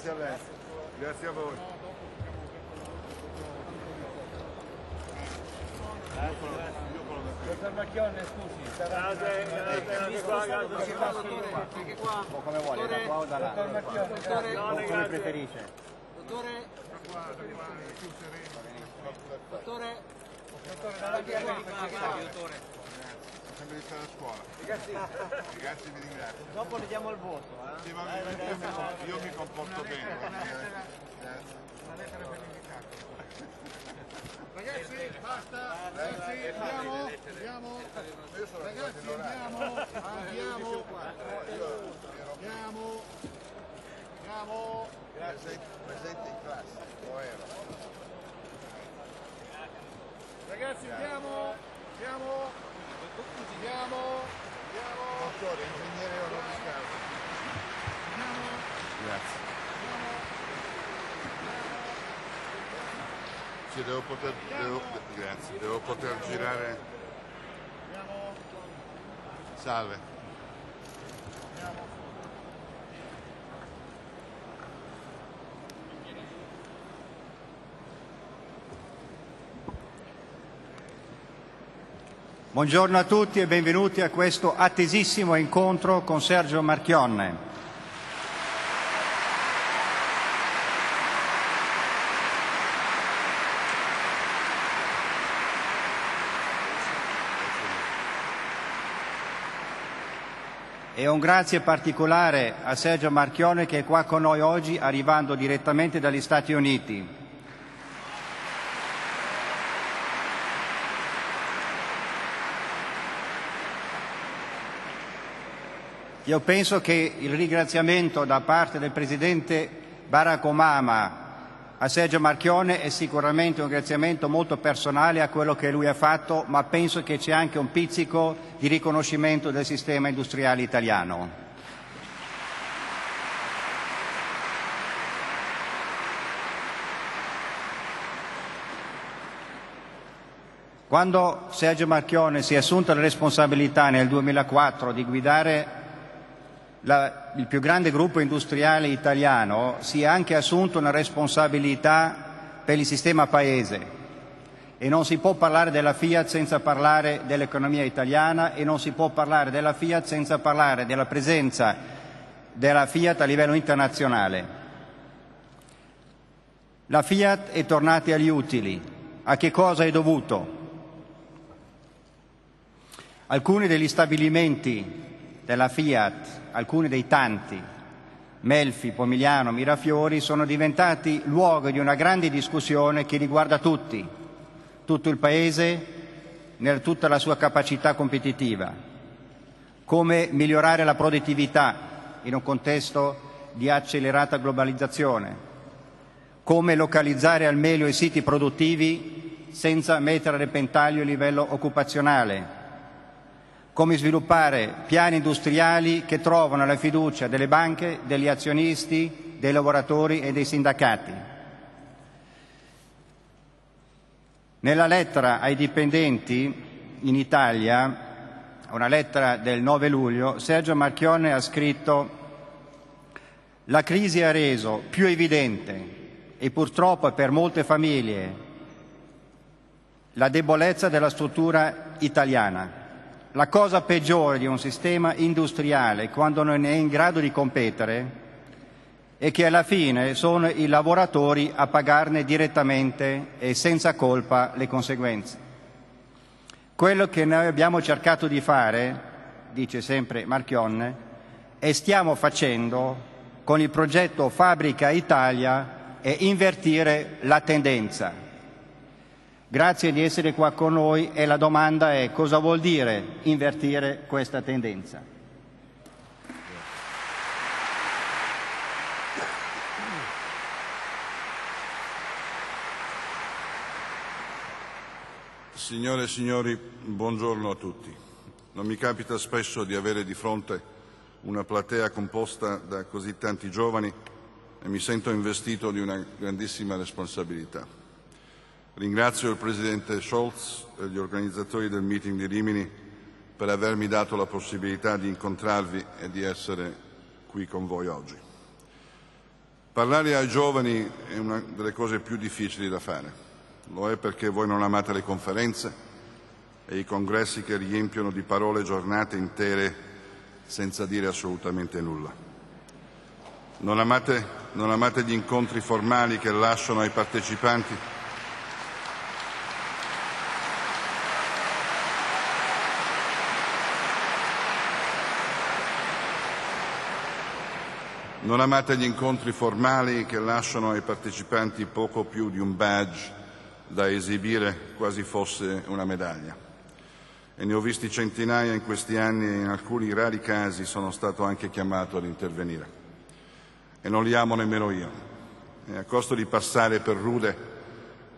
Grazie a lei. Grazie a voi. Dottor Marchione, scusi. Grazie, grazie, come vuole, da qua o da là? Dottor Marchione, grazie. Come preferisce? Dottore, dottore, dottore, dalla via di qua, dottore. Sembra di stare a scuola. Grazie, vi ringrazio. Dopo le diamo il voto, eh. Sì, va bene, io, mi, com- io mi comporto bene. va bene. Grazie. Ragazzi, basta, ragazzi, andiamo, andiamo, ragazzi, andiamo, andiamo, andiamo, andiamo. Presente, in classe. Ragazzi, andiamo, andiamo, andiamo, andiamo, Dottore, ingegnere causa. Grazie. Sì, devo poter, devo, grazie, devo poter girare. Salve. Buongiorno a tutti e benvenuti a questo attesissimo incontro con Sergio Marchionne. E un grazie particolare a Sergio Marchionne che è qua con noi oggi arrivando direttamente dagli Stati Uniti. Io penso che il ringraziamento da parte del Presidente Barack Obama a Sergio Marchione è sicuramente un ringraziamento molto personale a quello che lui ha fatto, ma penso che c'è anche un pizzico di riconoscimento del sistema industriale italiano. Quando Sergio Marchione si è assunto la responsabilità nel 2004 di guidare la- il più grande gruppo industriale italiano, si è anche assunto una responsabilità per il sistema paese. E non si può parlare della Fiat senza parlare dell'economia italiana e non si può parlare della Fiat senza parlare della presenza della Fiat a livello internazionale. La Fiat è tornata agli utili. A che cosa è dovuto? Alcuni degli stabilimenti della Fiat, alcuni dei tanti, Melfi, Pomigliano, Mirafiori, sono diventati luogo di una grande discussione che riguarda tutti, tutto il Paese, nel tutta la sua capacità competitiva. Come migliorare la produttività in un contesto di accelerata globalizzazione, come localizzare al meglio i siti produttivi senza mettere a repentaglio il livello occupazionale, come sviluppare piani industriali che trovano la fiducia delle banche, degli azionisti, dei lavoratori e dei sindacati. Nella lettera ai dipendenti in Italia, una lettera del 9 luglio, Sergio Marchionne ha scritto la crisi ha reso più evidente e purtroppo per molte famiglie la debolezza della struttura italiana. La cosa peggiore di un sistema industriale quando non è in grado di competere è che alla fine sono i lavoratori a pagarne direttamente e senza colpa le conseguenze. Quello che noi abbiamo cercato di fare, dice sempre Marchionne, e stiamo facendo con il progetto Fabbrica Italia è invertire la tendenza. Grazie di essere qua con noi e la domanda è cosa vuol dire invertire questa tendenza. Signore e signori, buongiorno a tutti. Non mi capita spesso di avere di fronte una platea composta da così tanti giovani e mi sento investito di una grandissima responsabilità. Ringrazio il Presidente Scholz e gli organizzatori del meeting di Rimini per avermi dato la possibilità di incontrarvi e di essere qui con voi oggi. Parlare ai giovani è una delle cose più difficili da fare. Lo è perché voi non amate le conferenze e i congressi che riempiono di parole giornate intere senza dire assolutamente nulla. Non amate, non amate gli incontri formali che lasciano ai partecipanti Non amate gli incontri formali che lasciano ai partecipanti poco più di un badge da esibire quasi fosse una medaglia. E ne ho visti centinaia in questi anni e in alcuni rari casi sono stato anche chiamato ad intervenire. E non li amo nemmeno io. E a costo di passare per rude,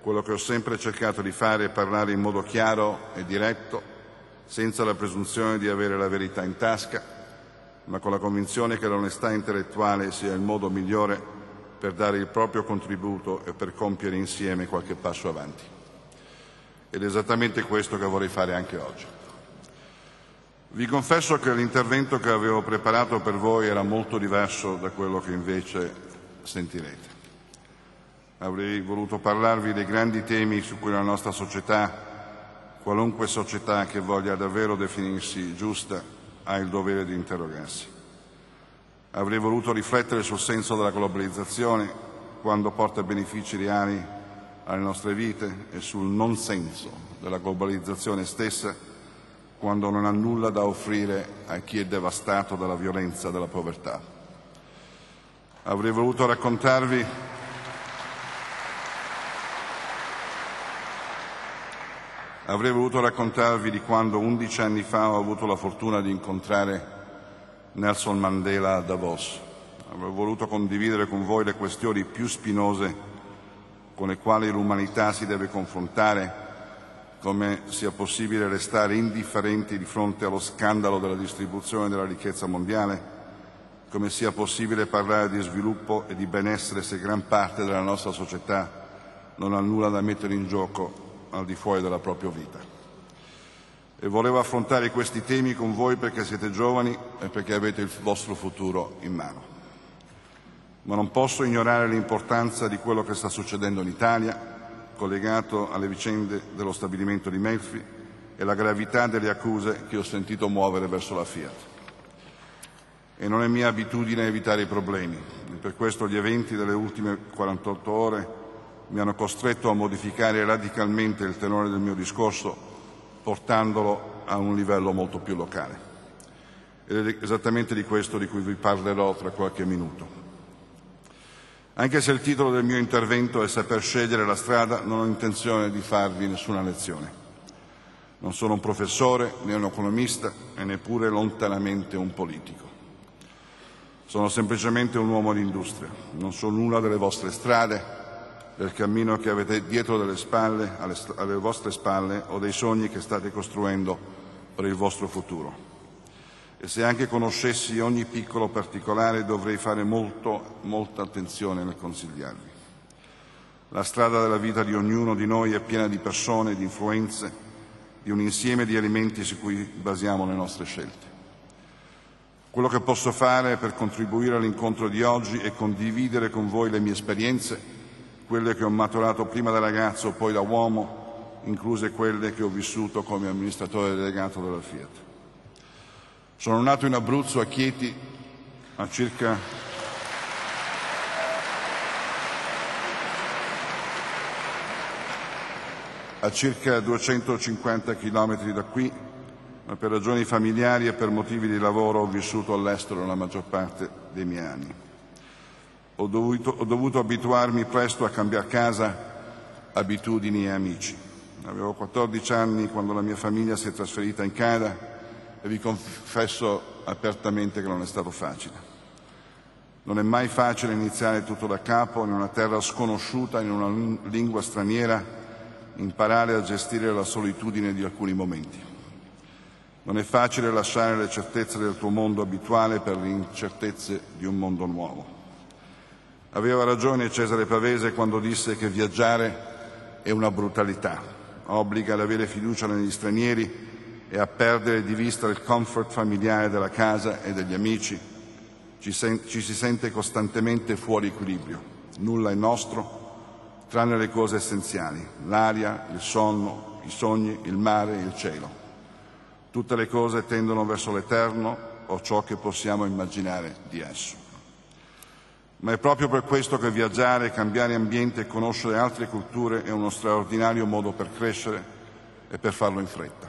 quello che ho sempre cercato di fare è parlare in modo chiaro e diretto, senza la presunzione di avere la verità in tasca ma con la convinzione che l'onestà intellettuale sia il modo migliore per dare il proprio contributo e per compiere insieme qualche passo avanti. Ed è esattamente questo che vorrei fare anche oggi. Vi confesso che l'intervento che avevo preparato per voi era molto diverso da quello che invece sentirete. Avrei voluto parlarvi dei grandi temi su cui la nostra società, qualunque società che voglia davvero definirsi giusta, ha il dovere di interrogarsi. Avrei voluto riflettere sul senso della globalizzazione quando porta benefici reali alle nostre vite e sul non senso della globalizzazione stessa quando non ha nulla da offrire a chi è devastato dalla violenza e dalla povertà. Avrei voluto raccontarvi Avrei voluto raccontarvi di quando undici anni fa ho avuto la fortuna di incontrare Nelson Mandela a Davos. Avrei voluto condividere con voi le questioni più spinose con le quali l'umanità si deve confrontare, come sia possibile restare indifferenti di fronte allo scandalo della distribuzione della ricchezza mondiale, come sia possibile parlare di sviluppo e di benessere se gran parte della nostra società non ha nulla da mettere in gioco al di fuori della propria vita. E volevo affrontare questi temi con voi perché siete giovani e perché avete il vostro futuro in mano. Ma non posso ignorare l'importanza di quello che sta succedendo in Italia, collegato alle vicende dello stabilimento di Melfi e la gravità delle accuse che ho sentito muovere verso la Fiat. E non è mia abitudine evitare i problemi. E per questo gli eventi delle ultime 48 ore mi hanno costretto a modificare radicalmente il tenore del mio discorso, portandolo a un livello molto più locale. Ed è esattamente di questo di cui vi parlerò tra qualche minuto. Anche se il titolo del mio intervento è Saper scegliere la strada, non ho intenzione di farvi nessuna lezione. Non sono un professore, né un economista e neppure lontanamente un politico. Sono semplicemente un uomo di industria. Non so nulla delle vostre strade, del cammino che avete dietro delle spalle, alle, alle vostre spalle o dei sogni che state costruendo per il vostro futuro. E se anche conoscessi ogni piccolo particolare dovrei fare molto, molta attenzione nel consigliarvi. La strada della vita di ognuno di noi è piena di persone, di influenze, di un insieme di elementi su cui basiamo le nostre scelte. Quello che posso fare per contribuire all'incontro di oggi è condividere con voi le mie esperienze quelle che ho maturato prima da ragazzo, poi da uomo, incluse quelle che ho vissuto come amministratore delegato della Fiat. Sono nato in Abruzzo, a Chieti, a circa a circa 250 chilometri da qui, ma per ragioni familiari e per motivi di lavoro ho vissuto all'estero la maggior parte dei miei anni ho dovuto, ho dovuto abituarmi presto a cambiare casa, abitudini e amici. Avevo 14 anni quando la mia famiglia si è trasferita in Canada e vi confesso apertamente che non è stato facile. Non è mai facile iniziare tutto da capo in una terra sconosciuta, in una lingua straniera, imparare a gestire la solitudine di alcuni momenti. Non è facile lasciare le certezze del tuo mondo abituale per le incertezze di un mondo nuovo. Aveva ragione Cesare Pavese quando disse che viaggiare è una brutalità, obbliga ad avere fiducia negli stranieri e a perdere di vista il comfort familiare della casa e degli amici. Ci, sen- ci si sente costantemente fuori equilibrio. Nulla è nostro tranne le cose essenziali, l'aria, il sonno, i sogni, il mare il cielo. Tutte le cose tendono verso l'eterno o ciò che possiamo immaginare di esso. Ma è proprio per questo che viaggiare, cambiare ambiente e conoscere altre culture è uno straordinario modo per crescere e per farlo in fretta.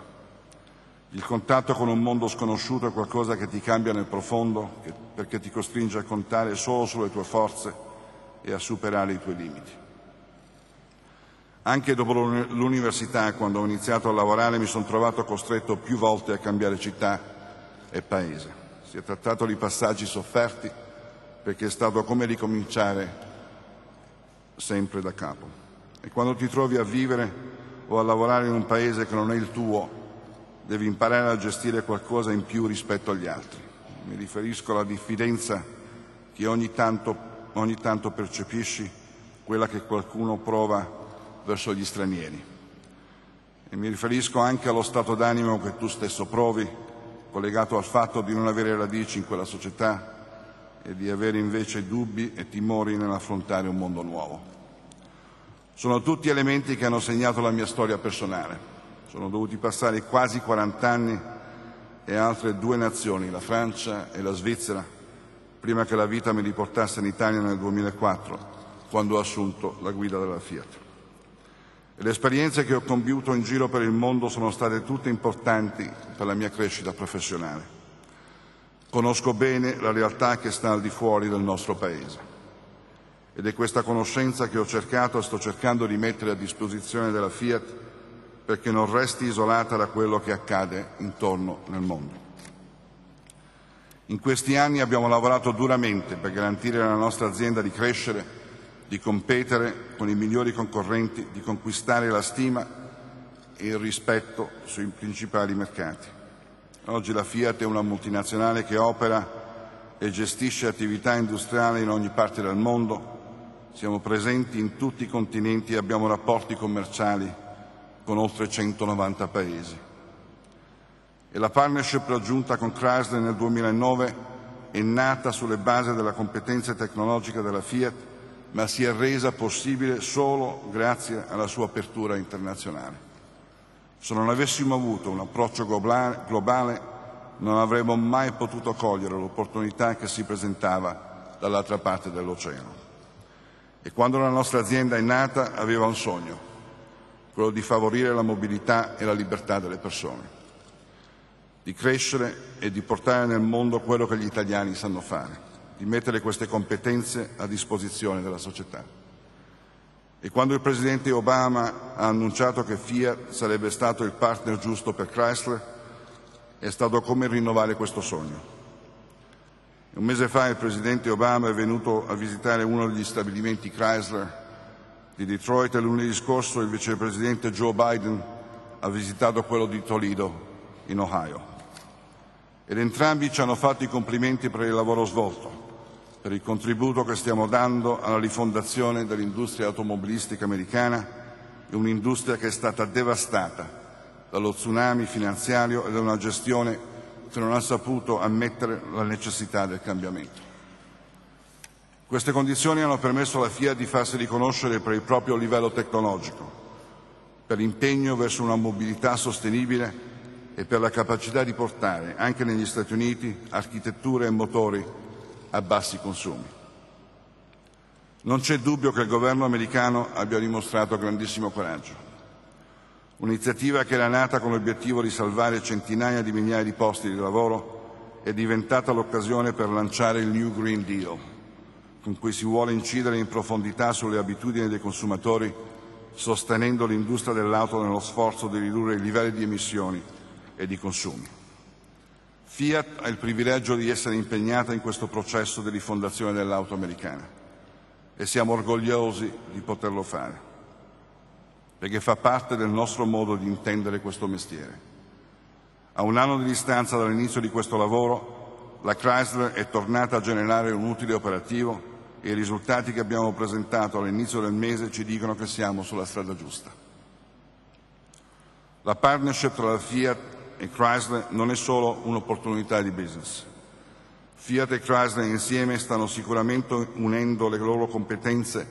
Il contatto con un mondo sconosciuto è qualcosa che ti cambia nel profondo, perché ti costringe a contare solo sulle tue forze e a superare i tuoi limiti. Anche dopo l'università, quando ho iniziato a lavorare, mi sono trovato costretto più volte a cambiare città e paese. Si è trattato di passaggi sofferti perché è stato come ricominciare sempre da capo. E quando ti trovi a vivere o a lavorare in un paese che non è il tuo, devi imparare a gestire qualcosa in più rispetto agli altri. Mi riferisco alla diffidenza che ogni tanto, ogni tanto percepisci, quella che qualcuno prova verso gli stranieri. E mi riferisco anche allo stato d'animo che tu stesso provi, collegato al fatto di non avere radici in quella società e di avere invece dubbi e timori nell'affrontare un mondo nuovo. Sono tutti elementi che hanno segnato la mia storia personale. Sono dovuti passare quasi 40 anni e altre due nazioni, la Francia e la Svizzera, prima che la vita mi riportasse in Italia nel 2004, quando ho assunto la guida della Fiat. E le esperienze che ho compiuto in giro per il mondo sono state tutte importanti per la mia crescita professionale. Conosco bene la realtà che sta al di fuori del nostro Paese ed è questa conoscenza che ho cercato e sto cercando di mettere a disposizione della Fiat perché non resti isolata da quello che accade intorno nel mondo. In questi anni abbiamo lavorato duramente per garantire alla nostra azienda di crescere di competere con i migliori concorrenti, di conquistare la stima e il rispetto sui principali mercati. Oggi la Fiat è una multinazionale che opera e gestisce attività industriali in ogni parte del mondo. Siamo presenti in tutti i continenti e abbiamo rapporti commerciali con oltre 190 paesi. E la partnership raggiunta con Chrysler nel 2009 è nata sulle basi della competenza tecnologica della Fiat ma si è resa possibile solo grazie alla sua apertura internazionale. Se non avessimo avuto un approccio globale non avremmo mai potuto cogliere l'opportunità che si presentava dall'altra parte dell'oceano. E quando la nostra azienda è nata aveva un sogno, quello di favorire la mobilità e la libertà delle persone, di crescere e di portare nel mondo quello che gli italiani sanno fare di mettere queste competenze a disposizione della società. E quando il Presidente Obama ha annunciato che Fiat sarebbe stato il partner giusto per Chrysler, è stato come rinnovare questo sogno. Un mese fa il Presidente Obama è venuto a visitare uno degli stabilimenti Chrysler di Detroit e lunedì scorso il Vicepresidente Joe Biden ha visitato quello di Toledo, in Ohio. Ed entrambi ci hanno fatto i complimenti per il lavoro svolto per il contributo che stiamo dando alla rifondazione dell'industria automobilistica americana, un'industria che è stata devastata dallo tsunami finanziario e da una gestione che non ha saputo ammettere la necessità del cambiamento. Queste condizioni hanno permesso alla FIA di farsi riconoscere per il proprio livello tecnologico, per l'impegno verso una mobilità sostenibile e per la capacità di portare anche negli Stati Uniti architetture e motori a bassi consumi. Non c'è dubbio che il governo americano abbia dimostrato grandissimo coraggio. Un'iniziativa che era nata con l'obiettivo di salvare centinaia di migliaia di posti di lavoro è diventata l'occasione per lanciare il New Green Deal, con cui si vuole incidere in profondità sulle abitudini dei consumatori, sostenendo l'industria dell'auto nello sforzo di ridurre i livelli di emissioni e di consumi. Fiat ha il privilegio di essere impegnata in questo processo di rifondazione dell'auto americana e siamo orgogliosi di poterlo fare, perché fa parte del nostro modo di intendere questo mestiere. A un anno di distanza dall'inizio di questo lavoro, la Chrysler è tornata a generare un utile operativo e i risultati che abbiamo presentato all'inizio del mese ci dicono che siamo sulla strada giusta. La partnership tra la Fiat e Chrysler non è solo un'opportunità di business. Fiat e Chrysler insieme stanno sicuramente unendo le loro competenze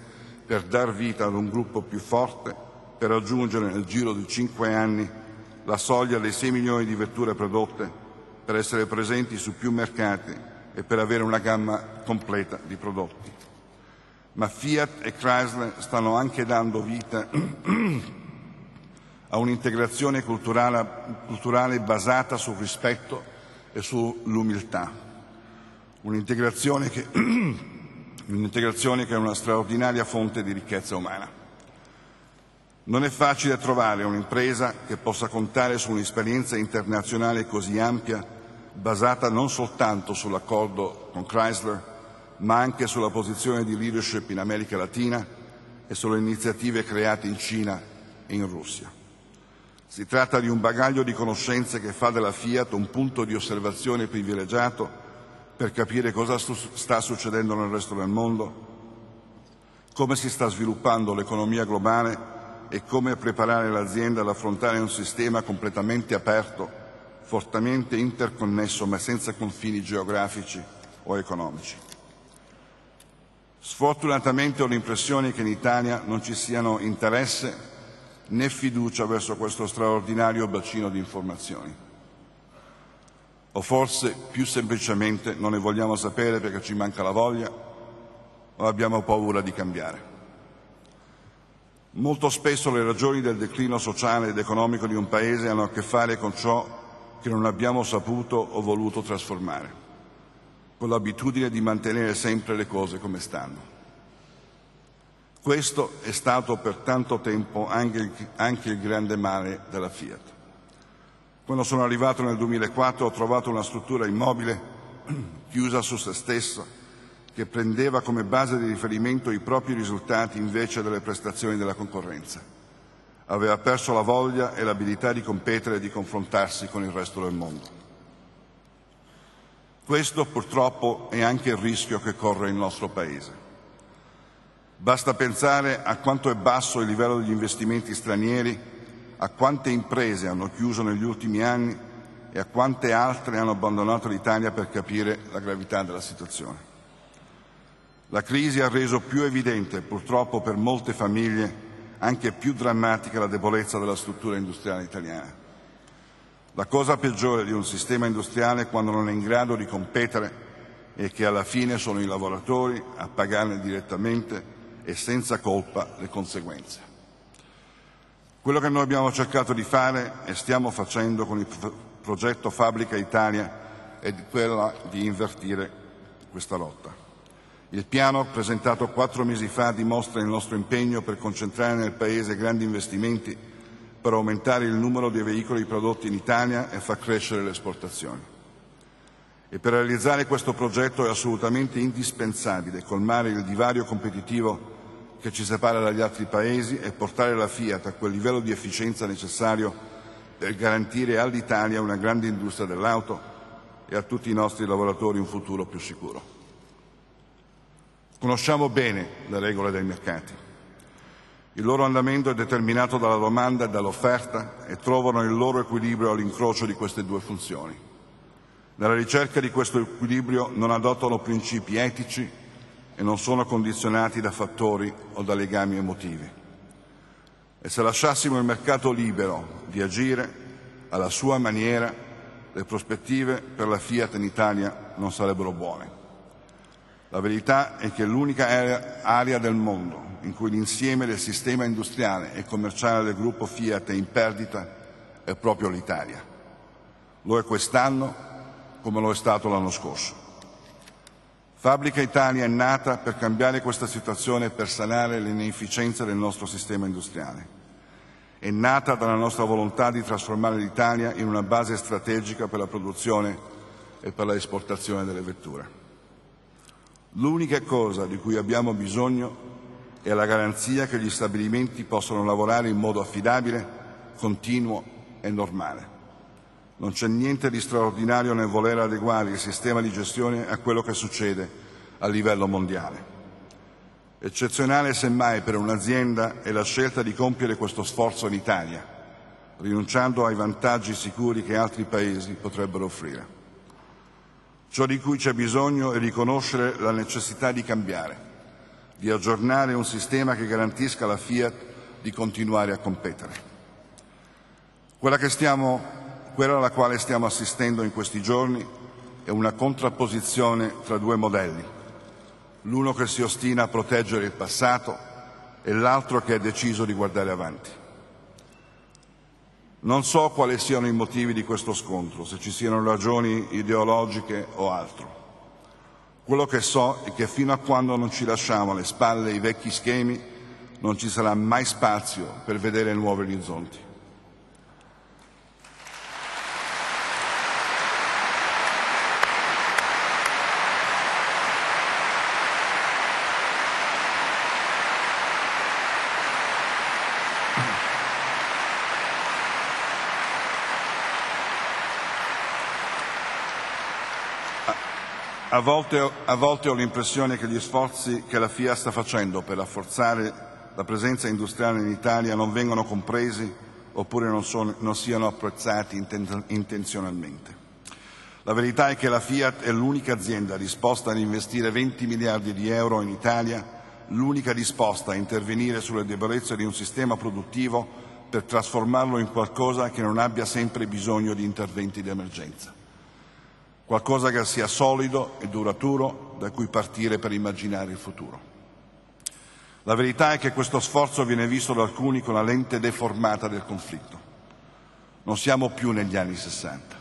per dar vita ad un gruppo più forte, per raggiungere nel giro di cinque anni la soglia dei 6 milioni di vetture prodotte, per essere presenti su più mercati e per avere una gamma completa di prodotti. Ma Fiat e Chrysler stanno anche dando vita a un'integrazione culturale, culturale basata sul rispetto e sull'umiltà. Un'integrazione che, un'integrazione che è una straordinaria fonte di ricchezza umana. Non è facile trovare un'impresa che possa contare su un'esperienza internazionale così ampia, basata non soltanto sull'accordo con Chrysler, ma anche sulla posizione di leadership in America Latina e sulle iniziative create in Cina e in Russia. Si tratta di un bagaglio di conoscenze che fa della Fiat un punto di osservazione privilegiato per capire cosa sta succedendo nel resto del mondo, come si sta sviluppando l'economia globale e come preparare l'azienda ad affrontare un sistema completamente aperto, fortemente interconnesso ma senza confini geografici o economici. Sfortunatamente ho l'impressione che in Italia non ci siano interesse né fiducia verso questo straordinario bacino di informazioni. O forse più semplicemente non ne vogliamo sapere perché ci manca la voglia o abbiamo paura di cambiare. Molto spesso le ragioni del declino sociale ed economico di un Paese hanno a che fare con ciò che non abbiamo saputo o voluto trasformare, con l'abitudine di mantenere sempre le cose come stanno. Questo è stato per tanto tempo anche anche il grande male della Fiat. Quando sono arrivato nel 2004 ho trovato una struttura immobile chiusa su se stessa che prendeva come base di riferimento i propri risultati invece delle prestazioni della concorrenza. Aveva perso la voglia e l'abilità di competere e di confrontarsi con il resto del mondo. Questo purtroppo è anche il rischio che corre il nostro Paese. Basta pensare a quanto è basso il livello degli investimenti stranieri, a quante imprese hanno chiuso negli ultimi anni e a quante altre hanno abbandonato l'Italia per capire la gravità della situazione. La crisi ha reso più evidente, purtroppo per molte famiglie, anche più drammatica la debolezza della struttura industriale italiana. La cosa peggiore di un sistema industriale quando non è in grado di competere è che alla fine sono i lavoratori a pagarne direttamente e senza colpa le conseguenze. Quello che noi abbiamo cercato di fare e stiamo facendo con il progetto Fabbrica Italia è quella di invertire questa rotta. Il piano presentato quattro mesi fa dimostra il nostro impegno per concentrare nel Paese grandi investimenti per aumentare il numero di veicoli prodotti in Italia e far crescere le esportazioni. E per realizzare questo progetto è assolutamente indispensabile colmare il divario competitivo che ci separa dagli altri paesi e portare la Fiat a quel livello di efficienza necessario per garantire all'Italia una grande industria dell'auto e a tutti i nostri lavoratori un futuro più sicuro. Conosciamo bene le regole dei mercati. Il loro andamento è determinato dalla domanda e dall'offerta e trovano il loro equilibrio all'incrocio di queste due funzioni. Nella ricerca di questo equilibrio non adottano principi etici e non sono condizionati da fattori o da legami emotivi. E se lasciassimo il mercato libero di agire alla sua maniera, le prospettive per la Fiat in Italia non sarebbero buone. La verità è che l'unica area del mondo in cui l'insieme del sistema industriale e commerciale del gruppo Fiat è in perdita è proprio l'Italia. Lo è quest'anno come lo è stato l'anno scorso. Fabbrica Italia è nata per cambiare questa situazione e per sanare le inefficienze del nostro sistema industriale. È nata dalla nostra volontà di trasformare l'Italia in una base strategica per la produzione e per l'esportazione delle vetture. L'unica cosa di cui abbiamo bisogno è la garanzia che gli stabilimenti possano lavorare in modo affidabile, continuo e normale. Non c'è niente di straordinario nel voler adeguare il sistema di gestione a quello che succede a livello mondiale. Eccezionale semmai per un'azienda è la scelta di compiere questo sforzo in Italia, rinunciando ai vantaggi sicuri che altri paesi potrebbero offrire. Ciò di cui c'è bisogno è riconoscere la necessità di cambiare, di aggiornare un sistema che garantisca alla Fiat di continuare a competere. Quella, stiamo, quella alla quale stiamo assistendo in questi giorni è una contrapposizione tra due modelli, l'uno che si ostina a proteggere il passato e l'altro che ha deciso di guardare avanti. Non so quali siano i motivi di questo scontro, se ci siano ragioni ideologiche o altro. Quello che so è che fino a quando non ci lasciamo alle spalle i vecchi schemi non ci sarà mai spazio per vedere nuovi orizzonti. A volte, a volte, ho l'impressione che gli sforzi che la FIA sta facendo per rafforzare la presenza industriale in Italia non vengano compresi oppure non, sono, non siano apprezzati intenzionalmente. La verità è che la Fiat è l'unica azienda disposta ad investire 20 miliardi di euro in Italia, l'unica disposta a intervenire sulle debolezze di un sistema produttivo per trasformarlo in qualcosa che non abbia sempre bisogno di interventi di emergenza qualcosa che sia solido e duraturo da cui partire per immaginare il futuro. La verità è che questo sforzo viene visto da alcuni con la lente deformata del conflitto. Non siamo più negli anni Sessanta.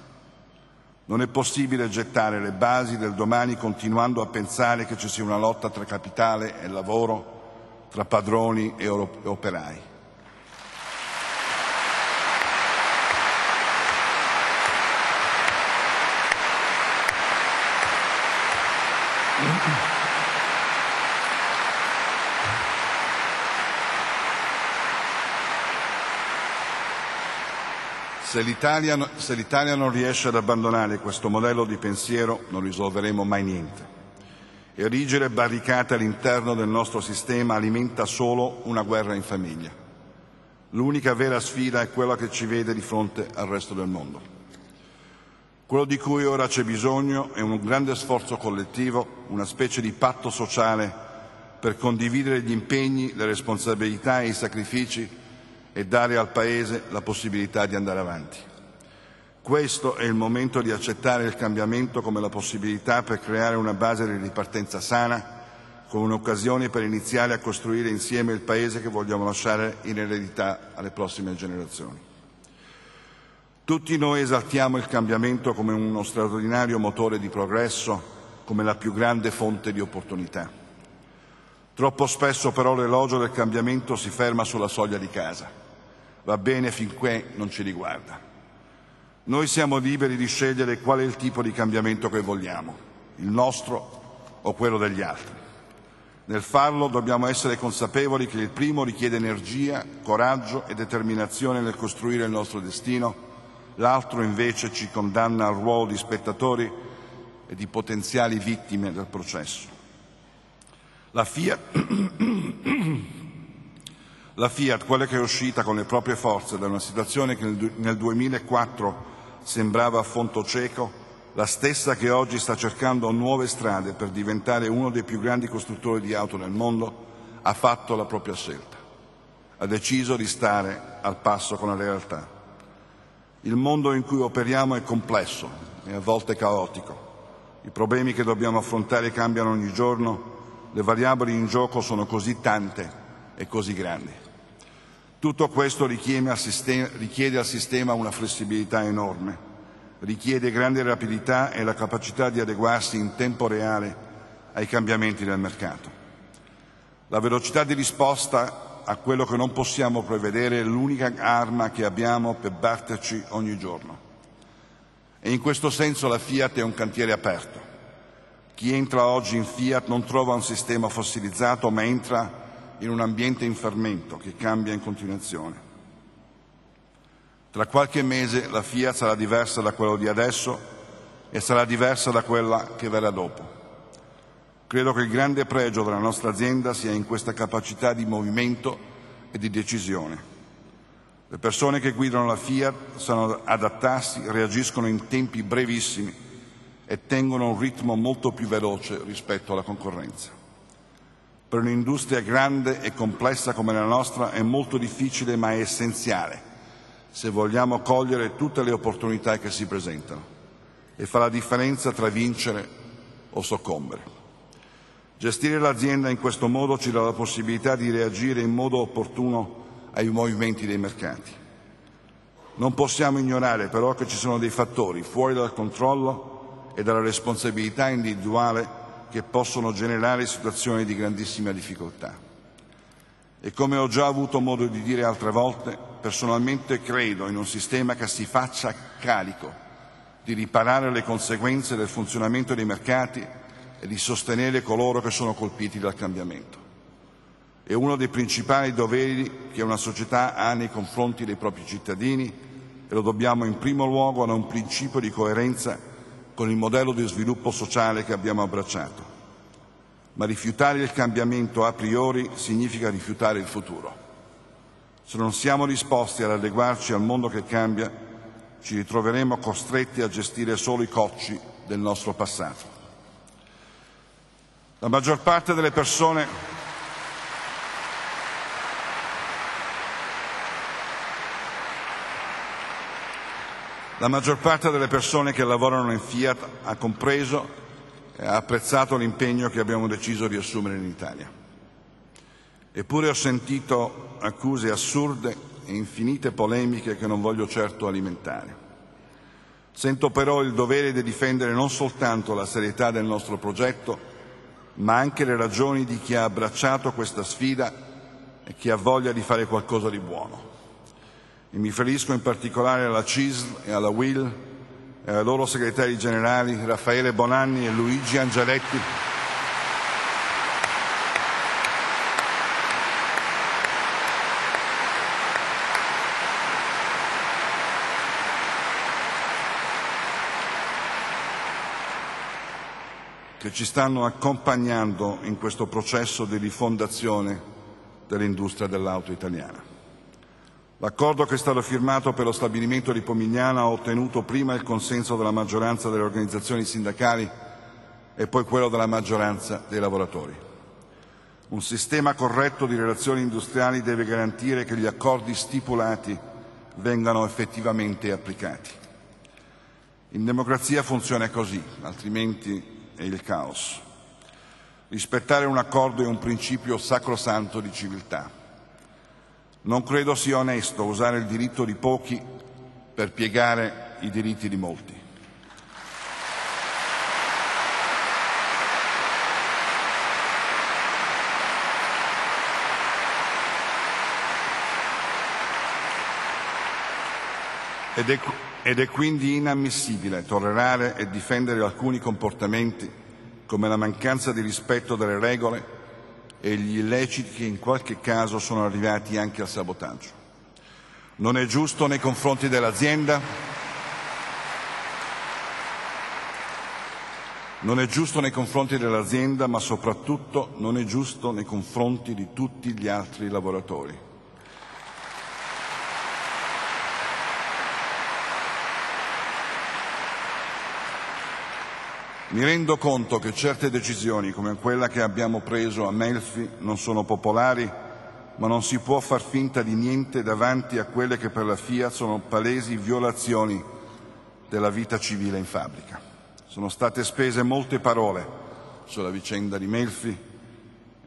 Non è possibile gettare le basi del domani continuando a pensare che ci sia una lotta tra capitale e lavoro, tra padroni e operai. Se l'Italia, non riesce ad abbandonare questo modello di pensiero non risolveremo mai niente. Erigere barricate all'interno del nostro sistema alimenta solo una guerra in famiglia. L'unica vera sfida è quella che ci vede di fronte al resto del mondo. Quello di cui ora c'è bisogno è un grande sforzo collettivo, una specie di patto sociale per condividere gli impegni, le responsabilità e i sacrifici e dare al Paese la possibilità di andare avanti. Questo è il momento di accettare il cambiamento come la possibilità per creare una base di ripartenza sana, come un'occasione per iniziare a costruire insieme il Paese che vogliamo lasciare in eredità alle prossime generazioni. Tutti noi esaltiamo il cambiamento come uno straordinario motore di progresso, come la più grande fonte di opportunità. Troppo spesso però l'elogio del cambiamento si ferma sulla soglia di casa. Va bene finché non ci riguarda. Noi siamo liberi di scegliere qual è il tipo di cambiamento che vogliamo, il nostro o quello degli altri. Nel farlo dobbiamo essere consapevoli che il primo richiede energia, coraggio e determinazione nel costruire il nostro destino, l'altro invece ci condanna al ruolo di spettatori e di potenziali vittime del processo. La Fiat, la Fiat, quella che è uscita con le proprie forze da una situazione che nel 2004 sembrava a fondo cieco, la stessa che oggi sta cercando nuove strade per diventare uno dei più grandi costruttori di auto nel mondo, ha fatto la propria scelta. Ha deciso di stare al passo con la realtà. Il mondo in cui operiamo è complesso e a volte caotico. I problemi che dobbiamo affrontare cambiano ogni giorno le variabili in gioco sono così tante e così grandi. Tutto questo richiede al, sistema, una flessibilità enorme, richiede grande rapidità e la capacità di adeguarsi in tempo reale ai cambiamenti del mercato. La velocità di risposta a quello che non possiamo prevedere è l'unica arma che abbiamo per batterci ogni giorno. E in questo senso la Fiat è un cantiere aperto. Chi entra oggi in Fiat non trova un sistema fossilizzato, ma entra in un ambiente in fermento che cambia in continuazione. Tra qualche mese la Fiat sarà diversa da quello di adesso e sarà diversa da quella che verrà dopo. Credo che il grande pregio della nostra azienda sia in questa capacità di movimento e di decisione. Le persone che guidano la Fiat sanno adattarsi, reagiscono in tempi brevissimi e tengono un ritmo molto più veloce rispetto alla concorrenza. Per un'industria grande e complessa come la nostra è molto difficile ma è essenziale se vogliamo cogliere tutte le opportunità che si presentano e fa la differenza tra vincere o soccombere. Gestire l'azienda in questo modo ci dà la possibilità di reagire in modo opportuno ai movimenti dei mercati. Non possiamo ignorare però che ci sono dei fattori fuori dal controllo e dalla responsabilità individuale che possono generare situazioni di grandissima difficoltà. E come ho già avuto modo di dire altre volte, personalmente credo in un sistema che si faccia carico di riparare le conseguenze del funzionamento dei mercati e di sostenere coloro che sono colpiti dal cambiamento. È uno dei principali doveri che una società ha nei confronti dei propri cittadini e lo dobbiamo in primo luogo a un principio di coerenza con il modello di sviluppo sociale che abbiamo abbracciato. Ma rifiutare il cambiamento a priori significa rifiutare il futuro. Se non siamo disposti ad adeguarci al mondo che cambia, ci ritroveremo costretti a gestire solo i cocci del nostro passato. La maggior parte delle persone La maggior parte delle persone che lavorano in Fiat ha compreso e ha apprezzato l'impegno che abbiamo deciso di assumere in Italia. Eppure ho sentito accuse assurde e infinite polemiche che non voglio certo alimentare. Sento però il dovere di difendere non soltanto la serietà del nostro progetto, ma anche le ragioni di chi ha abbracciato questa sfida e chi ha voglia di fare qualcosa di buono. Mi riferisco in particolare alla CISL e alla WIL e ai loro segretari generali Raffaele Bonanni e Luigi Angeletti. che ci stanno accompagnando in questo processo di rifondazione dell'industria dell'auto italiana. L'accordo che è stato firmato per lo stabilimento di Pomigliano ha ottenuto prima il consenso della maggioranza delle organizzazioni sindacali e poi quello della maggioranza dei lavoratori. Un sistema corretto di relazioni industriali deve garantire che gli accordi stipulati vengano effettivamente applicati. In democrazia funziona così, altrimenti è il caos. Rispettare un accordo è un principio sacrosanto di civiltà. Non credo sia onesto usare il diritto di pochi per piegare i diritti di molti. Ed è, ed è quindi inammissibile tollerare e difendere alcuni comportamenti come la mancanza di rispetto delle regole e gli illeciti che in qualche caso sono arrivati anche al sabotaggio. Non è giusto nei confronti dell'azienda, non è giusto nei confronti dell'azienda, ma soprattutto non è giusto nei confronti di tutti gli altri lavoratori. Mi rendo conto che certe decisioni, come quella che abbiamo preso a Melfi, non sono popolari, ma non si può far finta di niente davanti a quelle che per la Fiat sono palesi violazioni della vita civile in fabbrica. Sono state spese molte parole sulla vicenda di Melfi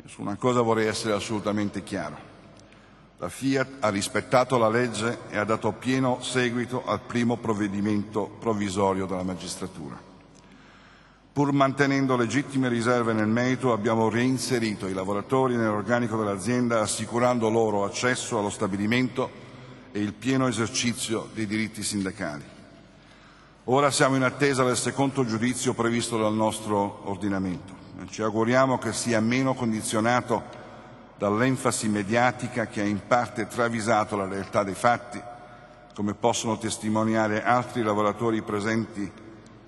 e su una cosa vorrei essere assolutamente chiaro. La Fiat ha rispettato la legge e ha dato pieno seguito al primo provvedimento provvisorio della magistratura. Pur mantenendo legittime riserve nel merito, abbiamo reinserito i lavoratori nell'organico dell'azienda assicurando loro accesso allo stabilimento e il pieno esercizio dei diritti sindacali. Ora siamo in attesa del secondo giudizio previsto dal nostro ordinamento. Ci auguriamo che sia meno condizionato dall'enfasi mediatica che ha in parte travisato la realtà dei fatti, come possono testimoniare altri lavoratori presenti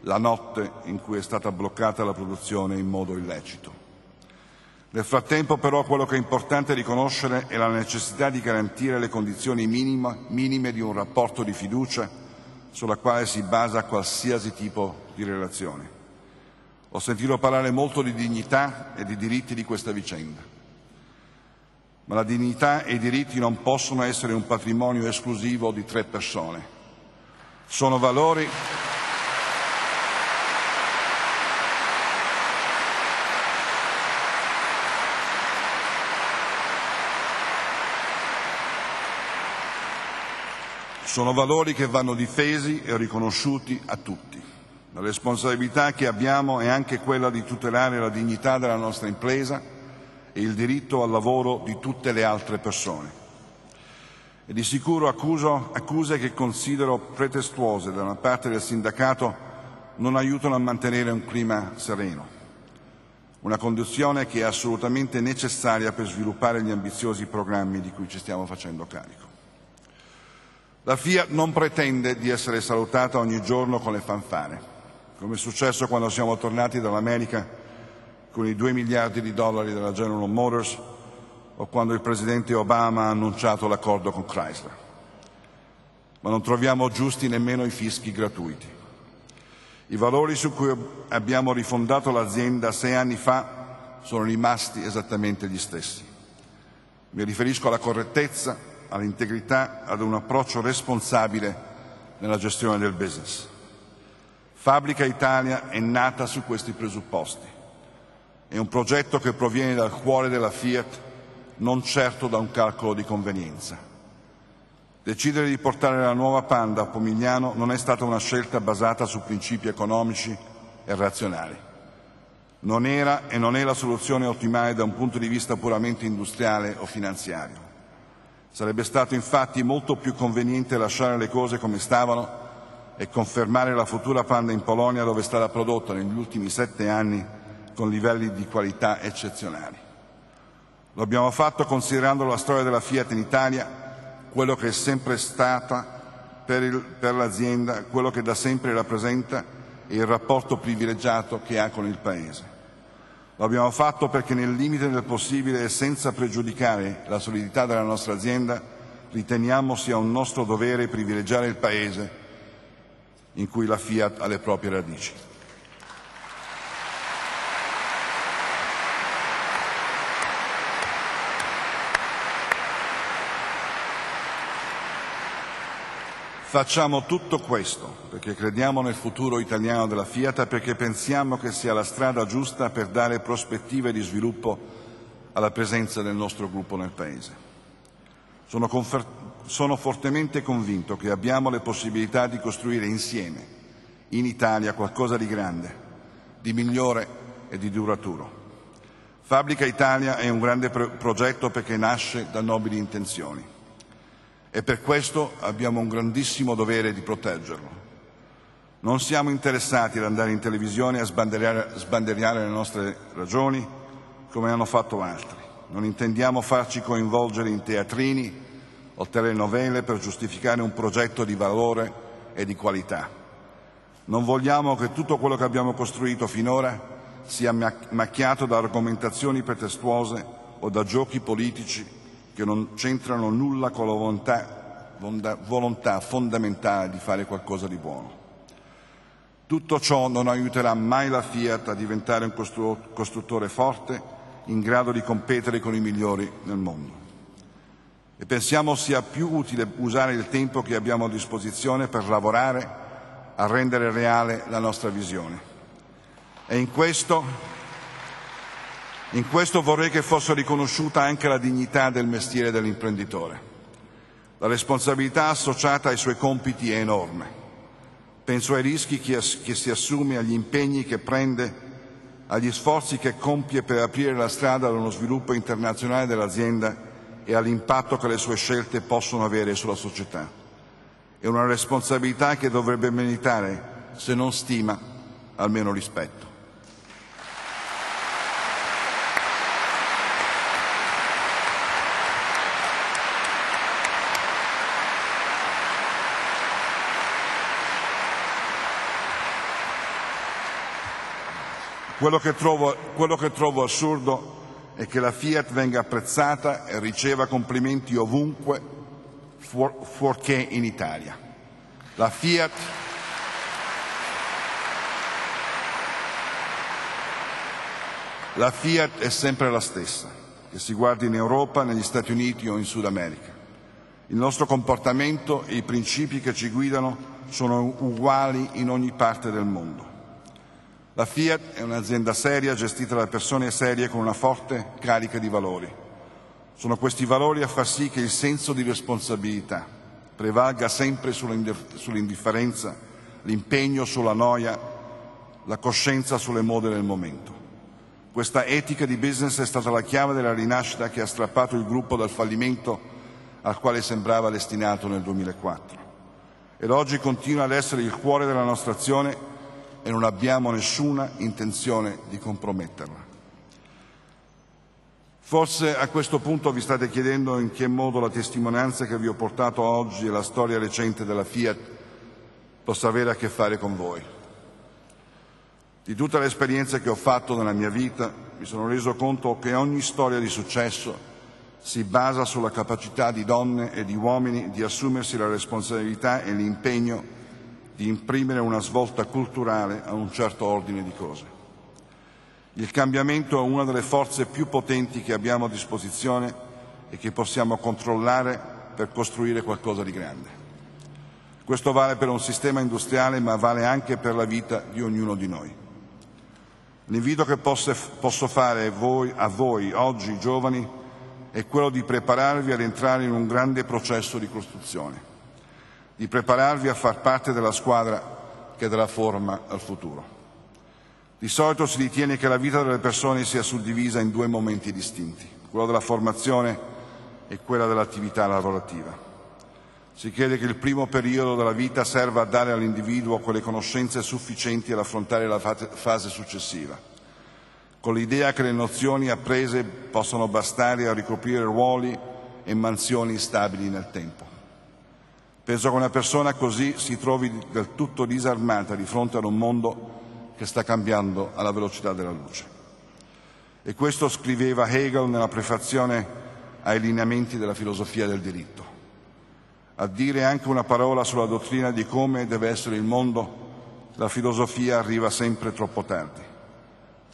la notte in cui è stata bloccata la produzione in modo illecito. Nel frattempo però quello che è importante riconoscere è la necessità di garantire le condizioni minima, minime di un rapporto di fiducia sulla quale si basa qualsiasi tipo di relazione. Ho sentito parlare molto di dignità e di diritti di questa vicenda, ma la dignità e i diritti non possono essere un patrimonio esclusivo di tre persone. Sono valori Sono valori che vanno difesi e riconosciuti a tutti. La responsabilità che abbiamo è anche quella di tutelare la dignità della nostra impresa e il diritto al lavoro di tutte le altre persone. E di sicuro accuso, accuse che considero pretestuose da una parte del sindacato non aiutano a mantenere un clima sereno, una condizione che è assolutamente necessaria per sviluppare gli ambiziosi programmi di cui ci stiamo facendo carico. La Fiat non pretende di essere salutata ogni giorno con le fanfare, come è successo quando siamo tornati dall'America con i 2 miliardi di dollari della General Motors o quando il Presidente Obama ha annunciato l'accordo con Chrysler. Ma non troviamo giusti nemmeno i fischi gratuiti. I valori su cui abbiamo rifondato l'azienda sei anni fa sono rimasti esattamente gli stessi. Mi riferisco alla correttezza, all'integrità, ad un approccio responsabile nella gestione del business. Fabbrica Italia è nata su questi presupposti. È un progetto che proviene dal cuore della Fiat, non certo da un calcolo di convenienza. Decidere di portare la nuova Panda a Pomigliano non è stata una scelta basata su principi economici e razionali. Non era e non è la soluzione ottimale da un punto di vista puramente industriale o finanziario. Sarebbe stato infatti molto più conveniente lasciare le cose come stavano e confermare la futura Panda in Polonia dove è stata prodotta negli ultimi sette anni con livelli di qualità eccezionali. Lo abbiamo fatto considerando la storia della Fiat in Italia, quello che è sempre stata per, il, per l'azienda, quello che da sempre rappresenta e il rapporto privilegiato che ha con il Paese. Lo abbiamo fatto perché nel limite del possibile e senza pregiudicare la solidità della nostra azienda riteniamo sia un nostro dovere privilegiare il Paese in cui la Fiat ha le proprie radici. Facciamo tutto questo perché crediamo nel futuro italiano della Fiat e perché pensiamo che sia la strada giusta per dare prospettive di sviluppo alla presenza del nostro gruppo nel Paese. Sono, sono fortemente convinto che abbiamo le possibilità di costruire insieme in Italia qualcosa di grande, di migliore e di duraturo. Fabbrica Italia è un grande pro- progetto perché nasce da nobili intenzioni e per questo abbiamo un grandissimo dovere di proteggerlo. Non siamo interessati ad andare in televisione a sbanderiare, sbanderiare le nostre ragioni come hanno fatto altri. Non intendiamo farci coinvolgere in teatrini o telenovele per giustificare un progetto di valore e di qualità. Non vogliamo che tutto quello che abbiamo costruito finora sia macchiato da argomentazioni pretestuose o da giochi politici che non c'entrano nulla con la volontà, volontà fondamentale di fare qualcosa di buono. Tutto ciò non aiuterà mai la Fiat a diventare un costruttore forte in grado di competere con i migliori nel mondo. E pensiamo sia più utile usare il tempo che abbiamo a disposizione per lavorare a rendere reale la nostra visione. E in questo in questo vorrei che fosse riconosciuta anche la dignità del mestiere dell'imprenditore. La responsabilità associata ai suoi compiti è enorme. Penso ai rischi che si assume, agli impegni che prende, agli sforzi che compie per aprire la strada ad uno sviluppo internazionale dell'azienda e all'impatto che le sue scelte possono avere sulla società. È una responsabilità che dovrebbe meritare, se non stima, almeno rispetto. Quello che, trovo, quello che trovo assurdo è che la Fiat venga apprezzata e riceva complimenti ovunque, fuorché in Italia. La Fiat La Fiat è sempre la stessa, che si guardi in Europa, negli Stati Uniti o in Sud America. Il nostro comportamento e i principi che ci guidano sono uguali in ogni parte del mondo. La Fiat è un'azienda seria gestita da persone serie con una forte carica di valori. Sono questi valori a far sì che il senso di responsabilità prevalga sempre sull'indifferenza, l'impegno sulla noia, la coscienza sulle mode del momento. Questa etica di business è stata la chiave della rinascita che ha strappato il gruppo dal fallimento al quale sembrava destinato nel 2004. Ed oggi continua ad essere il cuore della nostra azione e non abbiamo nessuna intenzione di comprometterla. Forse a questo punto vi state chiedendo in che modo la testimonianza che vi ho portato oggi e la storia recente della Fiat possa avere a che fare con voi. Di tutta l'esperienza che ho fatto nella mia vita mi sono reso conto che ogni storia di successo si basa sulla capacità di donne e di uomini di assumersi la responsabilità e l'impegno di imprimere una svolta culturale a un certo ordine di cose. Il cambiamento è una delle forze più potenti che abbiamo a disposizione e che possiamo controllare per costruire qualcosa di grande. Questo vale per un sistema industriale ma vale anche per la vita di ognuno di noi. L'invito che posso fare a voi oggi, giovani, è quello di prepararvi ad entrare in un grande processo di costruzione, di prepararvi a far parte della squadra che darà forma al futuro. Di solito si ritiene che la vita delle persone sia suddivisa in due momenti distinti, quello della formazione e quella dell'attività lavorativa. Si crede che il primo periodo della vita serva a dare all'individuo quelle conoscenze sufficienti ad affrontare la fase successiva, con l'idea che le nozioni apprese possano bastare a ricoprire ruoli e mansioni stabili nel tempo. Penso che una persona così si trovi del tutto disarmata di fronte ad un mondo che sta cambiando alla velocità della luce. E questo scriveva Hegel nella prefazione ai lineamenti della filosofia del diritto a dire anche una parola sulla dottrina di come deve essere il mondo, la filosofia arriva sempre troppo tardi.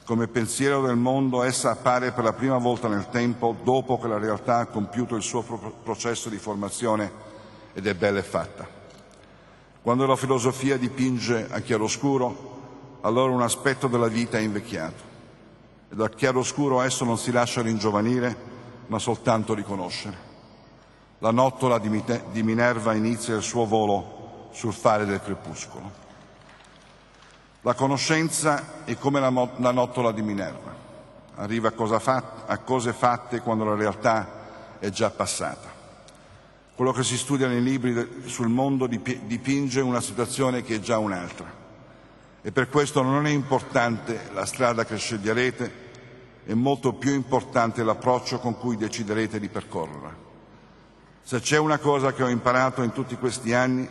Come pensiero del mondo essa appare per la prima volta nel tempo dopo che la realtà ha compiuto il suo processo di formazione ed è bella e fatta. Quando la filosofia dipinge a chiaroscuro, allora un aspetto della vita è invecchiato e dal chiaroscuro esso non si lascia ringiovanire, ma soltanto riconoscere. La nottola di Minerva inizia il suo volo sul fare del crepuscolo. La conoscenza è come la, nottola di Minerva, arriva a cose fatte quando la realtà è già passata. Quello che si studia nei libri sul mondo dipinge una situazione che è già un'altra. E per questo non è importante la strada che sceglierete, è molto più importante l'approccio con cui deciderete di percorrerla. Se c'è una cosa che ho imparato in tutti questi anni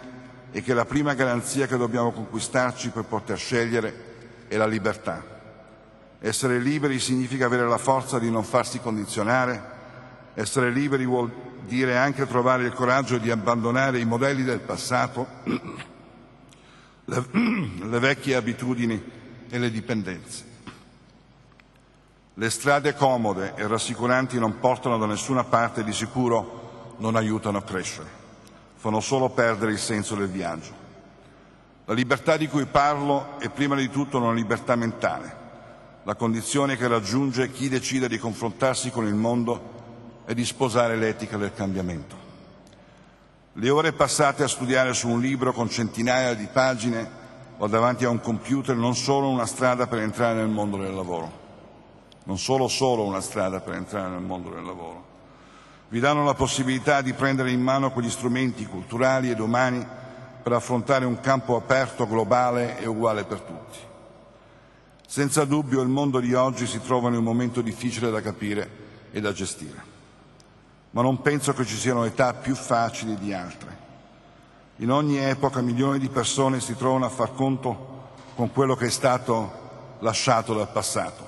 è che la prima garanzia che dobbiamo conquistarci per poter scegliere è la libertà. Essere liberi significa avere la forza di non farsi condizionare, essere liberi vuol dire anche trovare il coraggio di abbandonare i modelli del passato, le, vecchie abitudini e le dipendenze. Le strade comode e rassicuranti non portano da nessuna parte di sicuro non aiutano a crescere, fanno solo perdere il senso del viaggio. La libertà di cui parlo è prima di tutto una libertà mentale, la condizione che raggiunge chi decide di confrontarsi con il mondo e di sposare l'etica del cambiamento. Le ore passate a studiare su un libro con centinaia di pagine o davanti a un computer non sono una strada per entrare nel mondo del lavoro, non sono solo una strada per entrare nel mondo del lavoro vi danno la possibilità di prendere in mano quegli strumenti culturali ed umani per affrontare un campo aperto, globale e uguale per tutti. Senza dubbio il mondo di oggi si trova in un momento difficile da capire e da gestire, ma non penso che ci siano età più facili di altre. In ogni epoca milioni di persone si trovano a far conto con quello che è stato lasciato dal passato.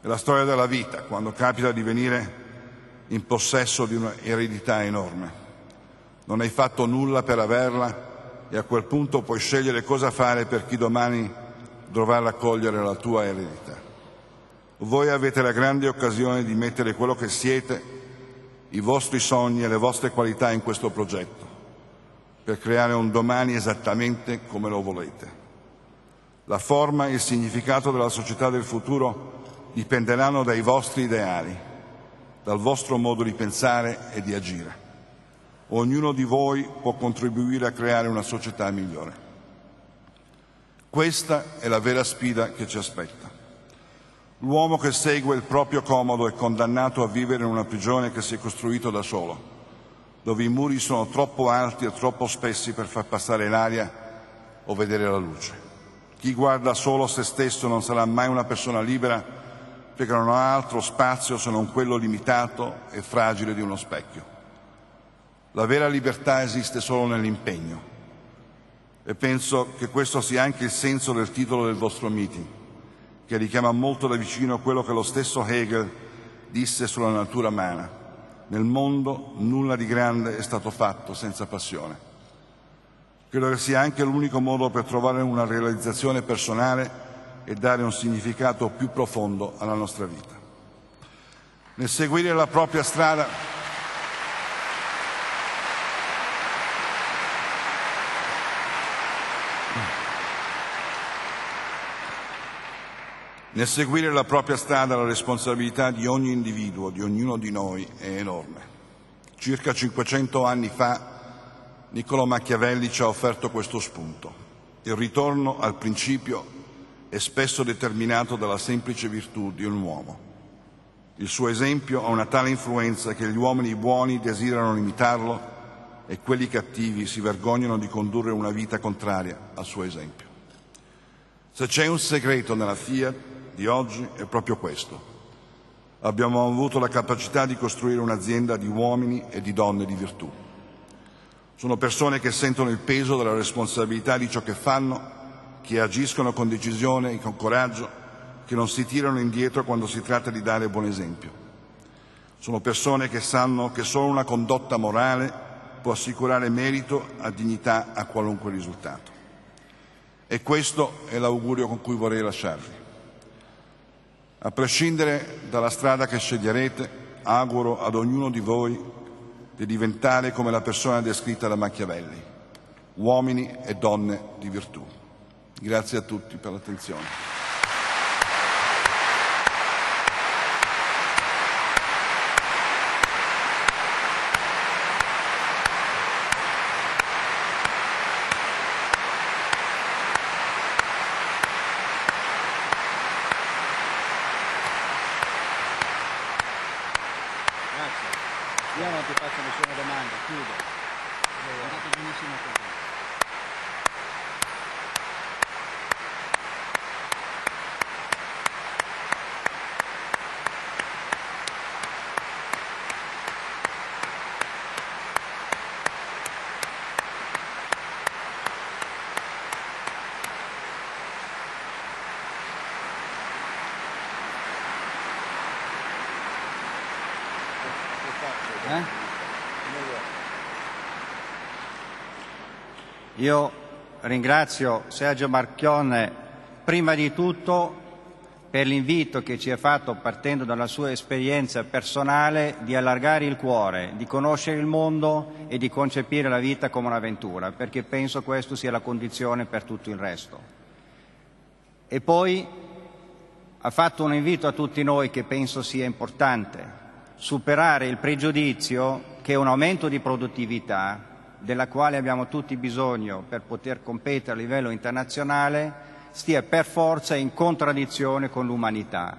È la storia della vita, quando capita di venire in possesso di un'eredità enorme. Non hai fatto nulla per averla e a quel punto puoi scegliere cosa fare per chi domani dovrà raccogliere la tua eredità. Voi avete la grande occasione di mettere quello che siete, i vostri sogni e le vostre qualità in questo progetto, per creare un domani esattamente come lo volete. La forma e il significato della società del futuro dipenderanno dai vostri ideali, dal vostro modo di pensare e di agire. Ognuno di voi può contribuire a creare una società migliore. Questa è la vera sfida che ci aspetta. L'uomo che segue il proprio comodo è condannato a vivere in una prigione che si è costruito da solo, dove i muri sono troppo alti e troppo spessi per far passare l'aria o vedere la luce. Chi guarda solo se stesso non sarà mai una persona libera perché non ha altro spazio se non quello limitato e fragile di uno specchio. La vera libertà esiste solo nell'impegno e penso che questo sia anche il senso del titolo del vostro meeting, che richiama molto da vicino quello che lo stesso Hegel disse sulla natura umana. Nel mondo nulla di grande è stato fatto senza passione. Credo che sia anche l'unico modo per trovare una realizzazione personale e dare un significato più profondo alla nostra vita. Nel seguire la propria strada Nel seguire la propria strada la responsabilità di ogni individuo, di ognuno di noi, è enorme. Circa 500 anni fa Niccolò Machiavelli ci ha offerto questo spunto. Il ritorno al principio è spesso determinato dalla semplice virtù di un uomo. Il suo esempio ha una tale influenza che gli uomini buoni desiderano imitarlo e quelli cattivi si vergognano di condurre una vita contraria al suo esempio. Se c'è un segreto nella Fiat, di oggi è proprio questo. Abbiamo avuto la capacità di costruire un'azienda di uomini e di donne di virtù. Sono persone che sentono il peso della responsabilità di ciò che fanno, che agiscono con decisione e con coraggio, che non si tirano indietro quando si tratta di dare buon esempio. Sono persone che sanno che solo una condotta morale può assicurare merito a dignità a qualunque risultato. E questo è l'augurio con cui vorrei lasciarvi. A prescindere dalla strada che sceglierete, auguro ad ognuno di voi di diventare come la persona descritta da Machiavelli, uomini e donne di virtù. Grazie a tutti per l'attenzione. Grazie. Io non ti faccio nessuna domanda, chiudo. È andato benissimo così. Eh? Io ringrazio Sergio Marchionne prima di tutto per l'invito che ci ha fatto partendo dalla sua esperienza personale di allargare il cuore, di conoscere il mondo e di concepire la vita come un'avventura, perché penso questo sia la condizione per tutto il resto. E poi ha fatto un invito a tutti noi che penso sia importante, superare il pregiudizio che un aumento di produttività, della quale abbiamo tutti bisogno per poter competere a livello internazionale, stia per forza in contraddizione con l'umanità,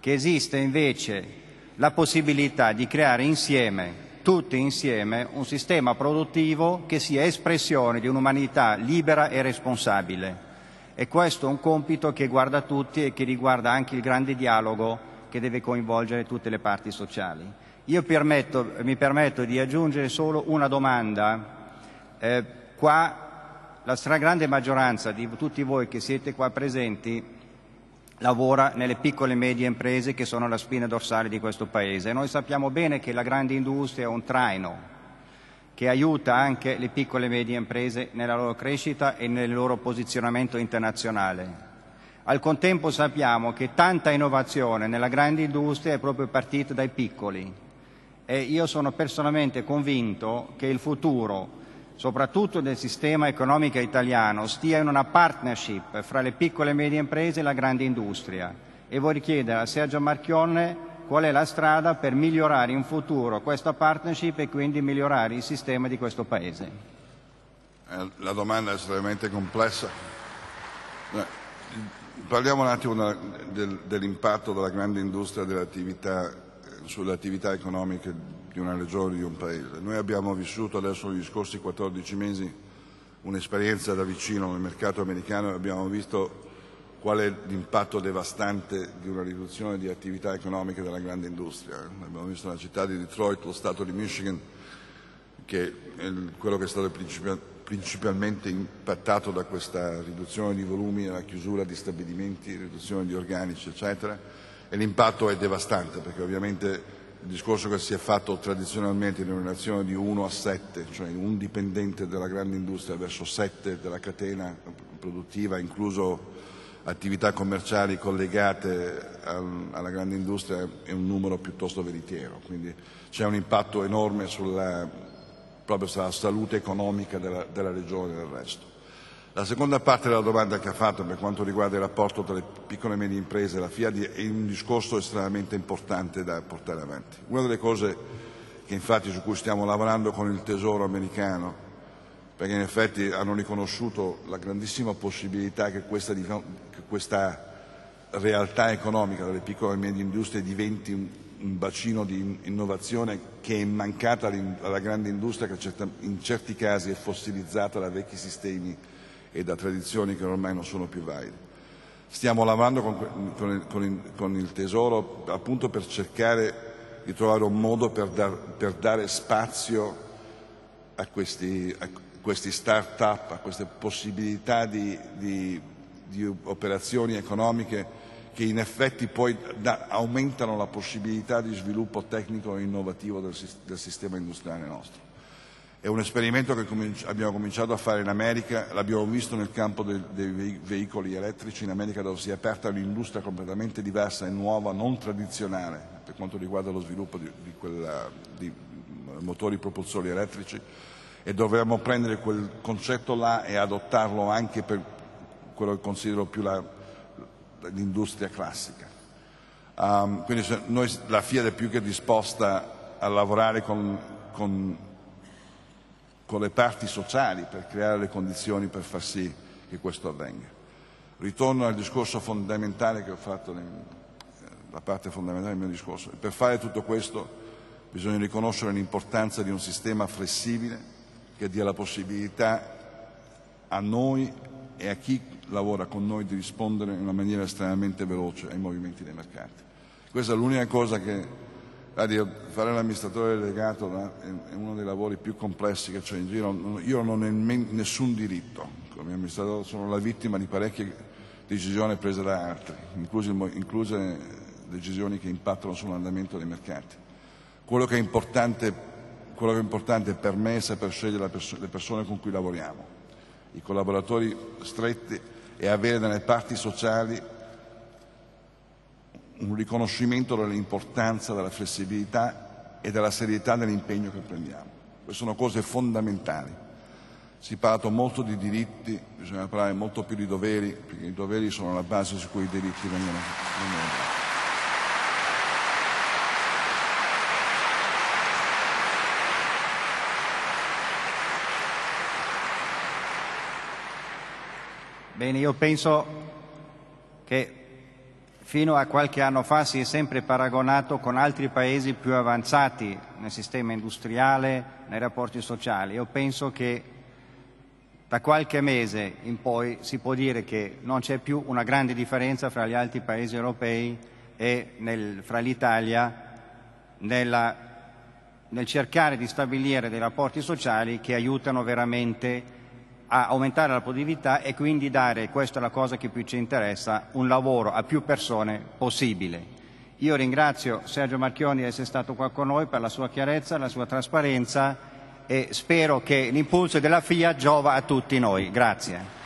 che esiste invece la possibilità di creare insieme, tutti insieme, un sistema produttivo che sia espressione di un'umanità libera e responsabile. E questo è un compito che guarda tutti e che riguarda anche il grande dialogo che deve coinvolgere tutte le parti sociali. Io permetto, mi permetto di aggiungere solo una domanda. Eh, qua la stragrande maggioranza di tutti voi che siete qua presenti lavora nelle piccole e medie imprese che sono la spina dorsale di questo Paese. Noi sappiamo bene che la grande industria è un traino che aiuta anche le piccole e medie imprese nella loro crescita e nel loro posizionamento internazionale. Al contempo sappiamo che tanta innovazione nella grande industria è proprio partita dai piccoli e io sono personalmente convinto che il futuro, soprattutto del sistema economico italiano, stia in una partnership fra le piccole e medie imprese e la grande industria. E vorrei chiedere a Sergio Marchionne qual è la strada per migliorare in futuro questa partnership e quindi migliorare il sistema di questo Paese. Eh, la domanda è estremamente complessa. Eh, Parliamo un attimo del, dell'impatto della grande industria dell'attività, sulle attività economiche di una regione, di un paese. Noi abbiamo vissuto adesso negli scorsi 14 mesi un'esperienza da vicino nel mercato americano e abbiamo visto qual è l'impatto devastante di una riduzione di attività economiche della grande industria. Abbiamo visto nella città di Detroit, lo Stato di Michigan, che è quello che è stato principalmente impattato da questa riduzione di volumi, la chiusura di stabilimenti, riduzione di organici, eccetera, e l'impatto è devastante perché ovviamente il discorso che si è fatto tradizionalmente in una relazione di 1 a 7, cioè un dipendente della grande industria verso 7 della catena produttiva, incluso attività commerciali collegate alla grande industria, è un numero piuttosto veritiero. Quindi c'è un impatto enorme sulla proprio sulla salute economica della, della regione e del resto. La seconda parte della domanda che ha fatto per quanto riguarda il rapporto tra le piccole e medie imprese e la FIAD è un discorso estremamente importante da portare avanti. Una delle cose che infatti su cui stiamo lavorando con il Tesoro americano, perché in effetti hanno riconosciuto la grandissima possibilità che questa, che questa realtà economica delle piccole e medie industrie diventi un, un bacino di innovazione che è mancata alla grande industria che in certi casi è fossilizzata da vecchi sistemi e da tradizioni che ormai non sono più valide. Stiamo lavorando con, con, con, con, il, Tesoro appunto per cercare di trovare un modo per, dar, per dare spazio a questi, a questi start-up, a queste possibilità di, di, di operazioni economiche che in effetti poi da, aumentano la possibilità di sviluppo tecnico e innovativo del, del sistema industriale nostro. È un esperimento che abbiamo cominciato a fare in America, l'abbiamo visto nel campo dei, dei veicoli elettrici in America dove si è aperta un'industria completamente diversa e nuova, non tradizionale per quanto riguarda lo sviluppo di, di, quella, di motori propulsori elettrici e dovremmo prendere quel concetto là e adottarlo anche per quello che considero più la, l'industria classica. Um, quindi noi, la Fiat è più che disposta a lavorare con, con, con, le parti sociali per creare le condizioni per far sì che questo avvenga. Ritorno al discorso fondamentale che ho fatto, la parte fondamentale del mio discorso. Per fare tutto questo bisogna riconoscere l'importanza di un sistema flessibile che dia la possibilità a noi e a chi lavora con noi di rispondere in una maniera estremamente veloce ai movimenti dei mercati. Questa è l'unica cosa che fare l'amministratore delegato è uno dei lavori più complessi che c'è in giro. Io non ho nessun diritto, come amministratore sono la vittima di parecchie decisioni prese da altri, incluse, decisioni che impattano sull'andamento dei mercati. Quello che è importante, quello che è importante per me è saper scegliere le persone con cui lavoriamo, i collaboratori stretti e avere nelle parti sociali un riconoscimento dell'importanza della flessibilità e della serietà dell'impegno che prendiamo. Queste sono cose fondamentali. Si è parlato molto di diritti, bisogna parlare molto più di doveri, perché i doveri sono la base su cui i diritti vengono, dati. Bene, io penso che fino a qualche anno fa si è sempre paragonato con altri paesi più avanzati nel sistema industriale, nei rapporti sociali. Io penso che da qualche mese in poi si può dire che non c'è più una grande differenza fra gli altri paesi europei e nel, fra l'Italia nella, nel cercare di stabilire dei rapporti sociali che aiutano veramente a aumentare la produttività e quindi dare, questa è la cosa che più ci interessa, un lavoro a più persone possibile. Io ringrazio Sergio Marchioni di essere stato qua con noi per la sua chiarezza, la sua trasparenza e spero che l'impulso della FIA giova a tutti noi. Grazie.